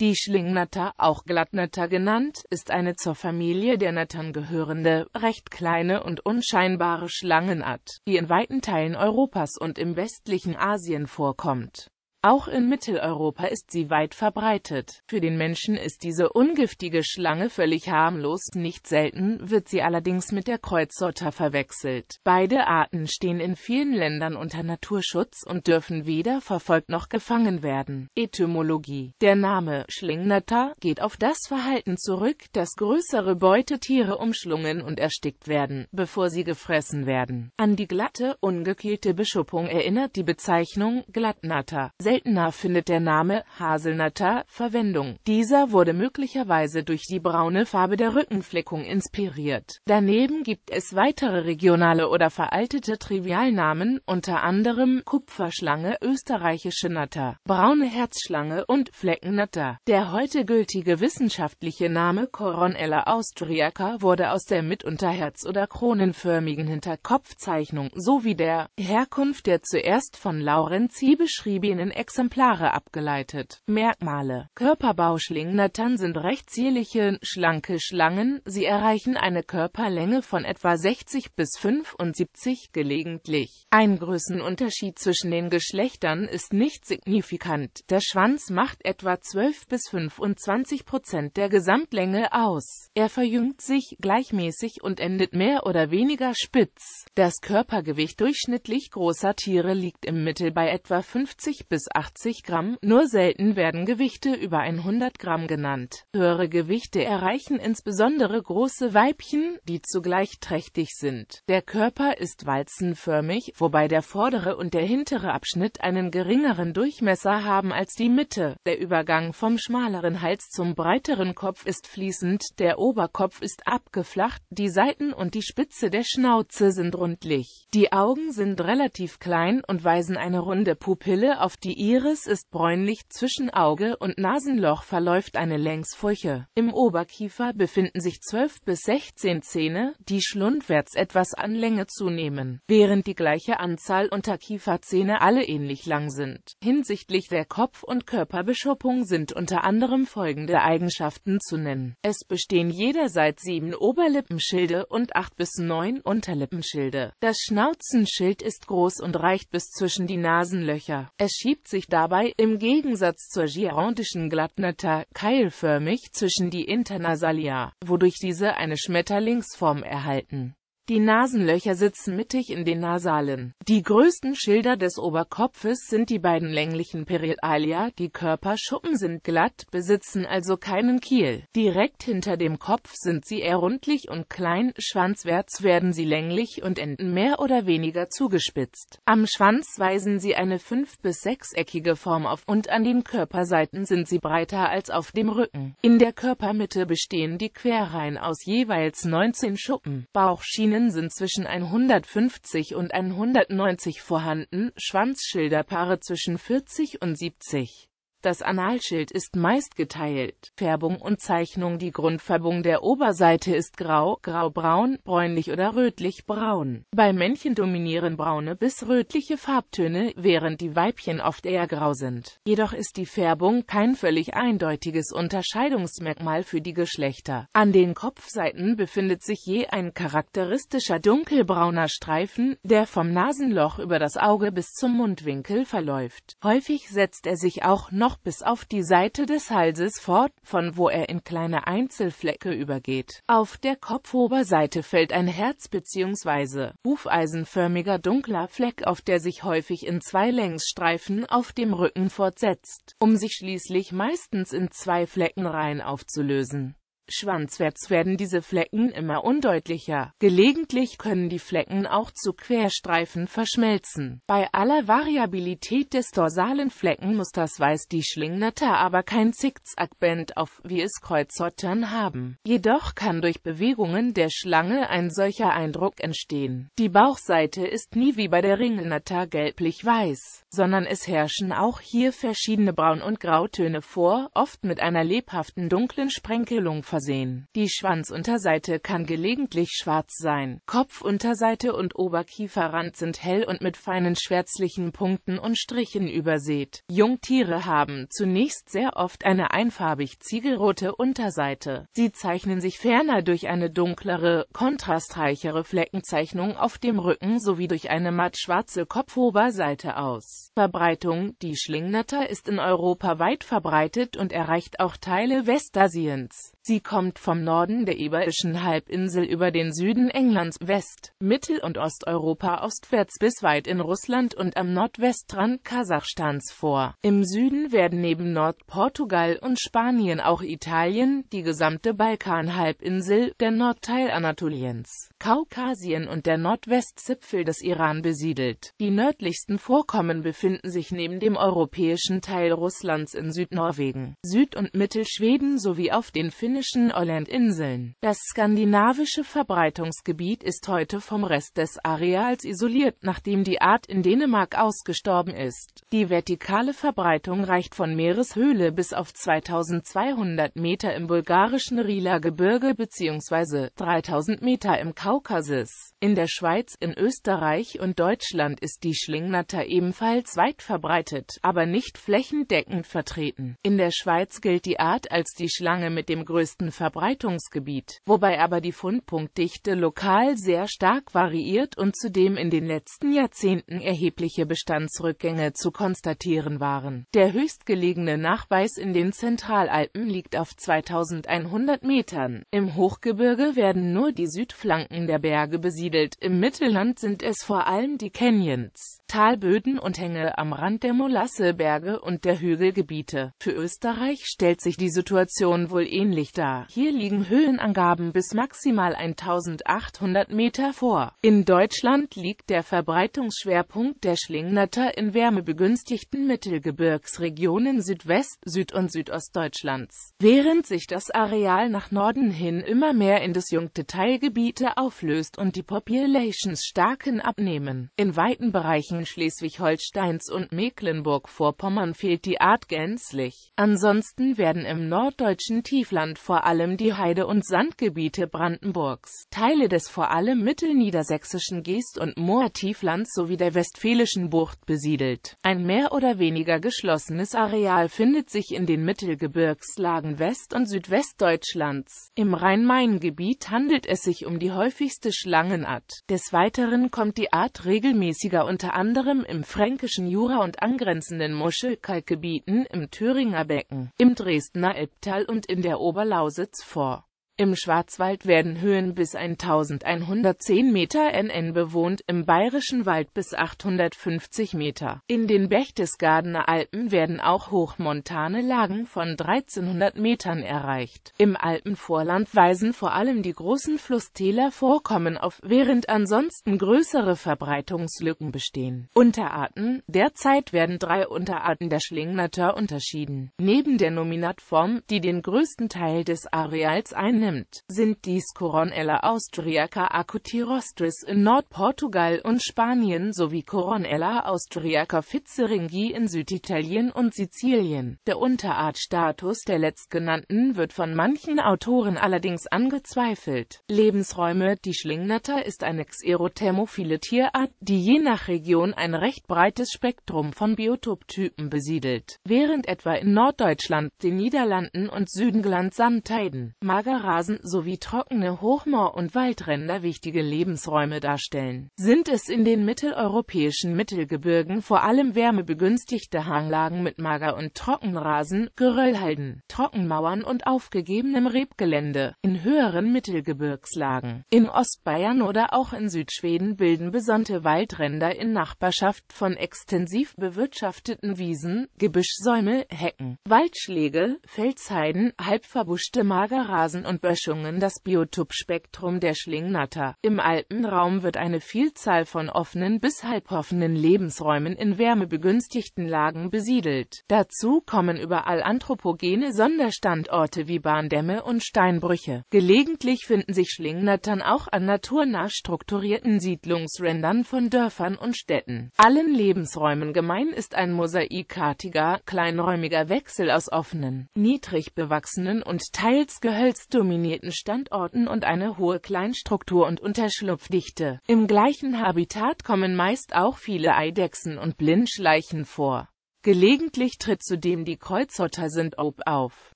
Die Schlingnatter, auch Glattnatter genannt, ist eine zur Familie der Nattern gehörende, recht kleine und unscheinbare Schlangenart, die in weiten Teilen Europas und im westlichen Asien vorkommt auch in Mitteleuropa ist sie weit verbreitet. Für den Menschen ist diese ungiftige Schlange völlig harmlos, nicht selten wird sie allerdings mit der Kreuzotter verwechselt. Beide Arten stehen in vielen Ländern unter Naturschutz und dürfen weder verfolgt noch gefangen werden. Etymologie Der Name Schlingnatter geht auf das Verhalten zurück, dass größere Beutetiere umschlungen und erstickt werden, bevor sie gefressen werden. An die glatte, ungekielte Beschuppung erinnert die Bezeichnung Glattnatter. Seltener findet der Name Haselnatter Verwendung. Dieser wurde möglicherweise durch die braune Farbe der Rückenfleckung inspiriert. Daneben gibt es weitere regionale oder veraltete Trivialnamen, unter anderem Kupferschlange, österreichische Natter, braune Herzschlange und Fleckennatter. Der heute gültige wissenschaftliche Name Coronella austriaca wurde aus der mitunter herz- oder kronenförmigen Hinterkopfzeichnung sowie der Herkunft der zuerst von Laurenzi beschriebenen Exemplare abgeleitet. Merkmale Körperbau Schlingnattern sind recht zierliche, schlanke Schlangen, sie erreichen eine Körperlänge von etwa 60 bis 75 gelegentlich. Ein Größenunterschied zwischen den Geschlechtern ist nicht signifikant, der Schwanz macht etwa 12 bis 25 Prozent der Gesamtlänge aus. Er verjüngt sich gleichmäßig und endet mehr oder weniger spitz. Das Körpergewicht durchschnittlich großer Tiere liegt im Mittel bei etwa 50 bis 80 Gramm, nur selten werden Gewichte über 100 Gramm genannt. Höhere Gewichte erreichen insbesondere große Weibchen, die zugleich trächtig sind. Der Körper ist walzenförmig, wobei der vordere und der hintere Abschnitt einen geringeren Durchmesser haben als die Mitte. Der Übergang vom schmaleren Hals zum breiteren Kopf ist fließend, der Oberkopf ist abgeflacht, die Seiten und die Spitze der Schnauze sind rundlich. Die Augen sind relativ klein und weisen eine runde Pupille auf die Iris ist bräunlich, zwischen Auge und Nasenloch verläuft eine Längsfurche. Im Oberkiefer befinden sich 12 bis 16 Zähne, die schlundwärts etwas an Länge zunehmen, während die gleiche Anzahl Unterkieferzähne alle ähnlich lang sind. Hinsichtlich der Kopf- und Körperbeschuppung sind unter anderem folgende Eigenschaften zu nennen. Es bestehen jederseits sieben Oberlippenschilde und acht bis neun Unterlippenschilde. Das Schnauzenschild ist groß und reicht bis zwischen die Nasenlöcher. Es schiebt sich dabei, im Gegensatz zur girondischen Glattnatter, keilförmig zwischen die Internasalia, wodurch diese eine Schmetterlingsform erhalten die Nasenlöcher sitzen mittig in den Nasalen. Die größten Schilder des Oberkopfes sind die beiden länglichen Periodalia, die Körperschuppen sind glatt, besitzen also keinen Kiel. Direkt hinter dem Kopf sind sie eher rundlich und klein, schwanzwärts werden sie länglich und enden mehr oder weniger zugespitzt. Am Schwanz weisen sie eine fünf- bis sechseckige Form auf und an den Körperseiten sind sie breiter als auf dem Rücken. In der Körpermitte bestehen die Querreihen aus jeweils 19 Schuppen. Bauchschienen Schilden sind zwischen 150 und 190 vorhanden, Schwanzschilderpaare zwischen 40 und 70 das Analschild ist meist geteilt. Färbung und Zeichnung Die Grundfärbung der Oberseite ist grau, graubraun, bräunlich oder rötlich-braun. Bei Männchen dominieren braune bis rötliche Farbtöne, während die Weibchen oft eher grau sind. Jedoch ist die Färbung kein völlig eindeutiges Unterscheidungsmerkmal für die Geschlechter. An den Kopfseiten befindet sich je ein charakteristischer dunkelbrauner Streifen, der vom Nasenloch über das Auge bis zum Mundwinkel verläuft. Häufig setzt er sich auch noch noch bis auf die Seite des Halses fort, von wo er in kleine Einzelflecke übergeht. Auf der Kopfoberseite fällt ein Herz bzw. hufeisenförmiger dunkler Fleck auf, der sich häufig in zwei Längsstreifen auf dem Rücken fortsetzt, um sich schließlich meistens in zwei Fleckenreihen aufzulösen Schwanzwärts werden diese Flecken immer undeutlicher. Gelegentlich können die Flecken auch zu Querstreifen verschmelzen. Bei aller Variabilität des dorsalen Fleckenmusters weist die Schlingnatter aber kein Zickzackband auf, wie es Kreuzottern haben. Jedoch kann durch Bewegungen der Schlange ein solcher Eindruck entstehen. Die Bauchseite ist nie wie bei der Ringelnatter gelblich-weiß, sondern es herrschen auch hier verschiedene Braun- und Grautöne vor, oft mit einer lebhaften dunklen Sprenkelung versehen versehen. Die Schwanzunterseite kann gelegentlich schwarz sein. Kopfunterseite und Oberkieferrand sind hell und mit feinen schwärzlichen Punkten und Strichen übersät. Jungtiere haben zunächst sehr oft eine einfarbig ziegelrote Unterseite. Sie zeichnen sich ferner durch eine dunklere, kontrastreichere Fleckenzeichnung auf dem Rücken sowie durch eine mattschwarze Kopfoberseite aus. Verbreitung Die Schlingnatter ist in Europa weit verbreitet und erreicht auch Teile Westasiens. Sie kommt vom Norden der Iberischen Halbinsel über den Süden Englands, West-, Mittel- und Osteuropa ostwärts bis weit in Russland und am Nordwestrand Kasachstans vor. Im Süden werden neben Nordportugal und Spanien auch Italien, die gesamte Balkanhalbinsel, der Nordteil Anatoliens, Kaukasien und der Nordwestzipfel des Iran besiedelt. Die nördlichsten Vorkommen befinden sich neben dem europäischen Teil Russlands in Südnorwegen, Süd- und Mittelschweden sowie auf den Finnischen finnischen Ålandinseln. Das skandinavische Verbreitungsgebiet ist heute vom Rest des Areals isoliert, nachdem die Art in Dänemark ausgestorben ist. Die vertikale Verbreitung reicht von Meereshöhle bis auf 2200 Meter im bulgarischen Rila-Gebirge bzw. 3000 Meter im Kaukasus. In der Schweiz, in Österreich und Deutschland ist die Schlingnatter ebenfalls weit verbreitet, aber nicht flächendeckend vertreten. In der Schweiz gilt die Art als die Schlange mit dem größten größten Verbreitungsgebiet, wobei aber die Fundpunktdichte lokal sehr stark variiert und zudem in den letzten Jahrzehnten erhebliche Bestandsrückgänge zu konstatieren waren. Der höchstgelegene Nachweis in den Zentralalpen liegt auf 2100 Metern. Im Hochgebirge werden nur die Südflanken der Berge besiedelt, im Mittelland sind es vor allem die Canyons, Talböden und Hänge am Rand der Molasseberge und der Hügelgebiete. Für Österreich stellt sich die Situation wohl ähnlich da. Hier liegen Höhenangaben bis maximal 1800 Meter vor. In Deutschland liegt der Verbreitungsschwerpunkt der Schlingnatter in wärmebegünstigten Mittelgebirgsregionen Südwest-, Süd- und Südostdeutschlands, während sich das Areal nach Norden hin immer mehr in disjunkte Teilgebiete auflöst und die Populations starken abnehmen. In weiten Bereichen Schleswig-Holsteins und Mecklenburg-Vorpommern fehlt die Art gänzlich. Ansonsten werden im norddeutschen Tiefland vor allem die Heide- und Sandgebiete Brandenburgs, Teile des vor allem mittelniedersächsischen Geest- und Moortieflands sowie der Westfälischen Bucht besiedelt. Ein mehr oder weniger geschlossenes Areal findet sich in den Mittelgebirgslagen West- und Südwestdeutschlands. Im Rhein-Main-Gebiet handelt es sich um die häufigste Schlangenart. Des Weiteren kommt die Art regelmäßiger unter anderem im fränkischen Jura und angrenzenden Muschelkalkgebieten im Thüringer Becken, im Dresdner Elbtal und in der Oberlausitz Lausitz vor im Schwarzwald werden Höhen bis 1110 Meter NN bewohnt, im Bayerischen Wald bis 850 Meter. In den Berchtesgadener Alpen werden auch hochmontane Lagen von 1300 Metern erreicht. Im Alpenvorland weisen vor allem die großen Flusstäler Vorkommen auf, während ansonsten größere Verbreitungslücken bestehen. Unterarten Derzeit werden drei Unterarten der Schlingnatter unterschieden. Neben der Nominatform, die den größten Teil des Areals einnimmt, nimmt, sind dies Coronella austriaca acutirostris in Nordportugal und Spanien sowie Coronella austriaca fitzeringi in Süditalien und Sizilien. Der Unterartstatus der letztgenannten wird von manchen Autoren allerdings angezweifelt. Lebensräume Die Schlingnatter ist eine xerothermophile Tierart, die je nach Region ein recht breites Spektrum von Biotoptypen besiedelt, während etwa in Norddeutschland, den Niederlanden und Südengland Sandheiden, Magerrasen Rasen sowie trockene Hochmoor- und Waldränder wichtige Lebensräume darstellen, sind es in den mitteleuropäischen Mittelgebirgen vor allem wärmebegünstigte Hanglagen mit Mager- und Trockenrasen, Geröllhalden, Trockenmauern und aufgegebenem Rebgelände. In höheren Mittelgebirgslagen, in Ostbayern oder auch in Südschweden bilden besonnte Waldränder in Nachbarschaft von extensiv bewirtschafteten Wiesen, Gebüschsäume, Hecken, Waldschläge, Felsheiden, halbverbuschte Magerrasen und Böschungen das Biotopspektrum der Schlingnatter. Im Alpenraum wird eine Vielzahl von offenen bis halboffenen Lebensräumen in wärmebegünstigten Lagen besiedelt. Dazu kommen überall anthropogene Sonderstandorte wie Bahndämme und Steinbrüche. Gelegentlich finden sich Schlingnattern auch an naturnah strukturierten Siedlungsrändern von Dörfern und Städten. Allen Lebensräumen gemein ist ein mosaikartiger, kleinräumiger Wechsel aus offenen, niedrig bewachsenen und teils gehölzdominierten Standorten und eine hohe Kleinstruktur und Unterschlupfdichte. Im gleichen Habitat kommen meist auch viele Eidechsen und Blindschleichen vor. Gelegentlich tritt zudem die Kreuzotter sind auf.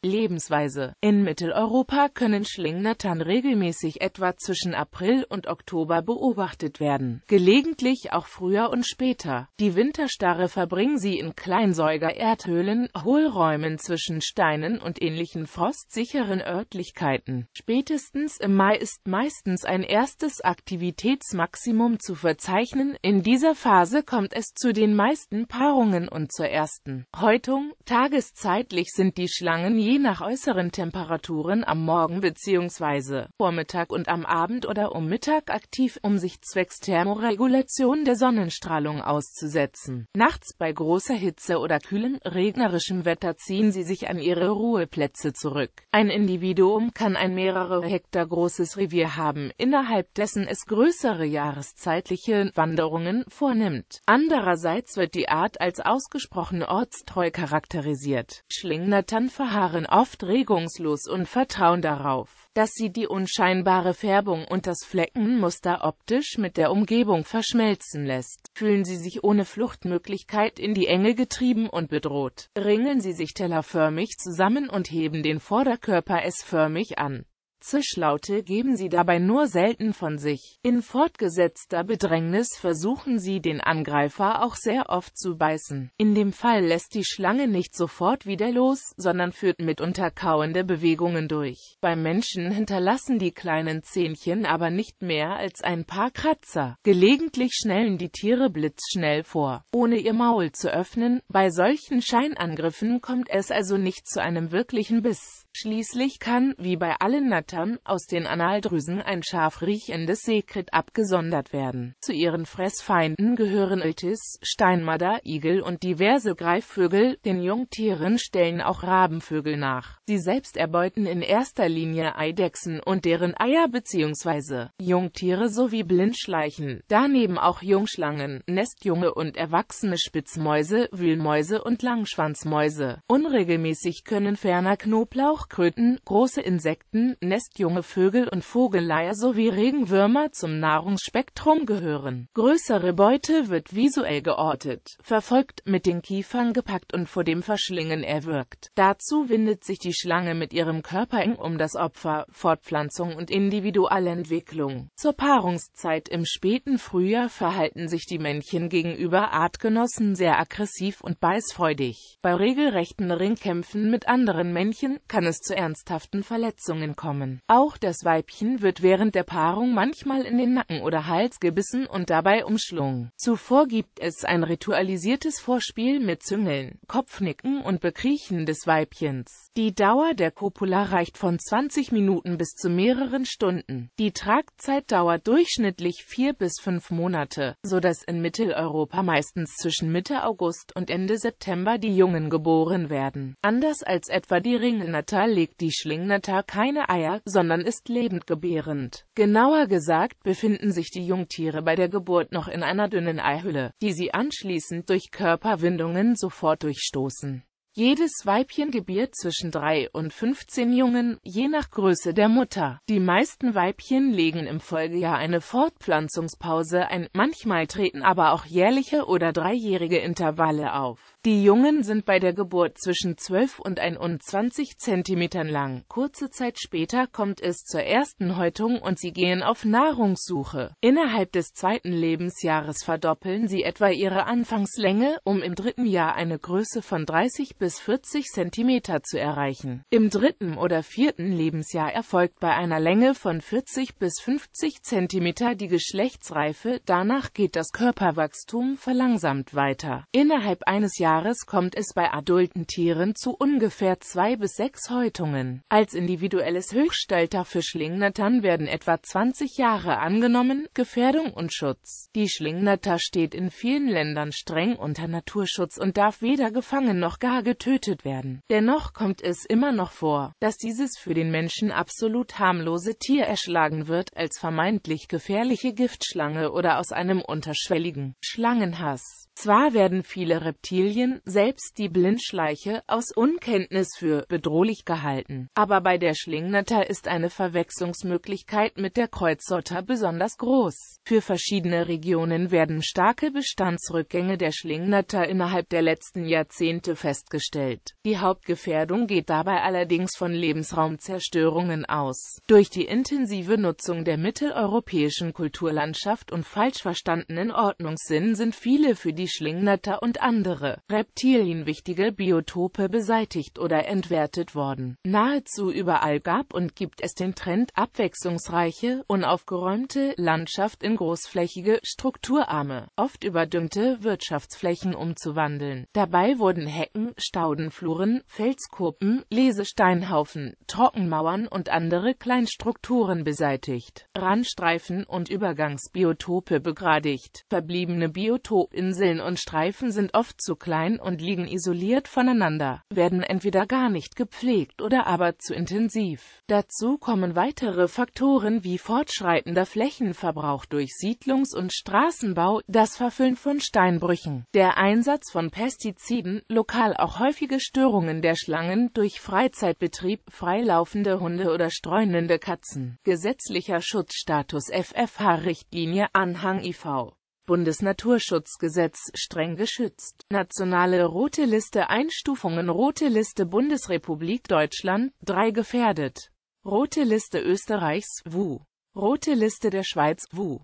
Lebensweise In Mitteleuropa können Schlingnattern regelmäßig etwa zwischen April und Oktober beobachtet werden, gelegentlich auch früher und später. Die Winterstarre verbringen sie in Kleinsäuger-Erdhöhlen, Hohlräumen zwischen Steinen und ähnlichen frostsicheren Örtlichkeiten. Spätestens im Mai ist meistens ein erstes Aktivitätsmaximum zu verzeichnen. In dieser Phase kommt es zu den meisten Paarungen und zur ersten Häutung. Tageszeitlich sind die Schlangen je nach äußeren Temperaturen am Morgen bzw. Vormittag und am Abend oder um Mittag aktiv, um sich zwecks Thermoregulation der Sonnenstrahlung auszusetzen. Nachts bei großer Hitze oder kühlem, regnerischem Wetter ziehen sie sich an ihre Ruheplätze zurück. Ein Individuum kann ein mehrere Hektar großes Revier haben, innerhalb dessen es größere jahreszeitliche Wanderungen vornimmt. Andererseits wird die Art als ausgesprochen ausgesprochen ortstreu charakterisiert. Schlingnattern verharren oft regungslos und vertrauen darauf, dass sie die unscheinbare Färbung und das Fleckenmuster optisch mit der Umgebung verschmelzen lässt. Fühlen sie sich ohne Fluchtmöglichkeit in die Enge getrieben und bedroht, ringeln sie sich tellerförmig zusammen und heben den Vorderkörper S-förmig an. Zischlaute geben sie dabei nur selten von sich. In fortgesetzter Bedrängnis versuchen sie den Angreifer auch sehr oft zu beißen. In dem Fall lässt die Schlange nicht sofort wieder los, sondern führt mitunter kauende Bewegungen durch. Beim Menschen hinterlassen die kleinen Zähnchen aber nicht mehr als ein paar Kratzer. Gelegentlich schnellen die Tiere blitzschnell vor, ohne ihr Maul zu öffnen. Bei solchen Scheinangriffen kommt es also nicht zu einem wirklichen Biss. Schließlich kann, wie bei allen Nattern, aus den Analdrüsen ein scharf riechendes Sekret abgesondert werden. Zu ihren Fressfeinden gehören Iltis, Steinmadder, Igel und diverse Greifvögel, den Jungtieren stellen auch Rabenvögel nach. Sie selbst erbeuten in erster Linie Eidechsen und deren Eier bzw. Jungtiere sowie Blindschleichen, daneben auch Jungschlangen, Nestjunge und erwachsene Spitzmäuse, Wühlmäuse und Langschwanzmäuse. Unregelmäßig können ferner Knoblauch Bauchkröten, große Insekten, nestjunge Vögel und Vogeleier sowie Regenwürmer zum Nahrungsspektrum gehören. Größere Beute wird visuell geortet, verfolgt, mit den Kiefern gepackt und vor dem Verschlingen erwürgt. Dazu windet sich die Schlange mit ihrem Körper eng um das Opfer, Fortpflanzung und Individualentwicklung. Zur Paarungszeit im späten Frühjahr verhalten sich die Männchen gegenüber Artgenossen sehr aggressiv und beißfreudig. Bei regelrechten Ringkämpfen mit anderen Männchen kann es es zu ernsthaften Verletzungen kommen. Auch das Weibchen wird während der Paarung manchmal in den Nacken oder Hals gebissen und dabei umschlungen. Zuvor gibt es ein ritualisiertes Vorspiel mit Züngeln, Kopfnicken und Bekriechen des Weibchens. Die Dauer der Copula reicht von 20 Minuten bis zu mehreren Stunden. Die Tragzeit dauert durchschnittlich vier bis fünf Monate, so dass in Mitteleuropa meistens zwischen Mitte August und Ende September die Jungen geboren werden. Anders als etwa die Ringelnatter legt die Schlingnatter keine Eier, sondern ist lebendgebärend. Genauer gesagt befinden sich die Jungtiere bei der Geburt noch in einer dünnen Eihülle, die sie anschließend durch Körperwindungen sofort durchstoßen. Jedes Weibchen gebiert zwischen drei und 15 Jungen, je nach Größe der Mutter. Die meisten Weibchen legen im Folgejahr eine Fortpflanzungspause ein, manchmal treten aber auch jährliche oder dreijährige Intervalle auf. Die Jungen sind bei der Geburt zwischen 12 und 21 Zentimetern lang. Kurze Zeit später kommt es zur ersten Häutung und sie gehen auf Nahrungssuche. Innerhalb des zweiten Lebensjahres verdoppeln sie etwa ihre Anfangslänge, um im dritten Jahr eine Größe von 30 bis 40 cm zu erreichen. Im dritten oder vierten Lebensjahr erfolgt bei einer Länge von 40 bis 50 cm die Geschlechtsreife, danach geht das Körperwachstum verlangsamt weiter. Innerhalb eines Jahres kommt es bei adulten Tieren zu ungefähr zwei bis sechs Häutungen. Als individuelles Höchstalter für Schlingnattern werden etwa 20 Jahre angenommen. Gefährdung und Schutz Die Schlingnatter steht in vielen Ländern streng unter Naturschutz und darf weder gefangen noch gar getötet werden. Dennoch kommt es immer noch vor, dass dieses für den Menschen absolut harmlose Tier erschlagen wird als vermeintlich gefährliche Giftschlange oder aus einem unterschwelligen Schlangenhass. Zwar werden viele Reptilien, selbst die Blindschleiche, aus Unkenntnis für bedrohlich gehalten, aber bei der Schlingnatter ist eine Verwechslungsmöglichkeit mit der Kreuzotter besonders groß. Für verschiedene Regionen werden starke Bestandsrückgänge der Schlingnatter innerhalb der letzten Jahrzehnte festgestellt. Die Hauptgefährdung geht dabei allerdings von Lebensraumzerstörungen aus. Durch die intensive Nutzung der mitteleuropäischen Kulturlandschaft und falsch verstandenen Ordnungssinn sind viele für die die Schlingnatter und andere Reptilien wichtige Biotope beseitigt oder entwertet worden. Nahezu überall gab und gibt es den Trend, abwechslungsreiche, unaufgeräumte Landschaft in großflächige, strukturarme, oft überdüngte Wirtschaftsflächen umzuwandeln. Dabei wurden Hecken, Staudenfluren, Felskuppen, Lesesteinhaufen, Trockenmauern und andere Kleinstrukturen beseitigt, Randstreifen und Übergangsbiotope begradigt, verbliebene Biotopinseln Stellen und Streifen sind oft zu klein und liegen isoliert voneinander, werden entweder gar nicht gepflegt oder aber zu intensiv. Dazu kommen weitere Faktoren wie fortschreitender Flächenverbrauch durch Siedlungs- und Straßenbau, das Verfüllen von Steinbrüchen, der Einsatz von Pestiziden, lokal auch häufige Störungen der Schlangen durch Freizeitbetrieb, freilaufende Hunde oder streunende Katzen. Gesetzlicher Schutzstatus FFH-Richtlinie Anhang IV Bundesnaturschutzgesetz streng geschützt. Nationale Rote Liste Einstufungen Rote Liste Bundesrepublik Deutschland 3 gefährdet. Rote Liste Österreichs WU. Rote Liste der Schweiz WU.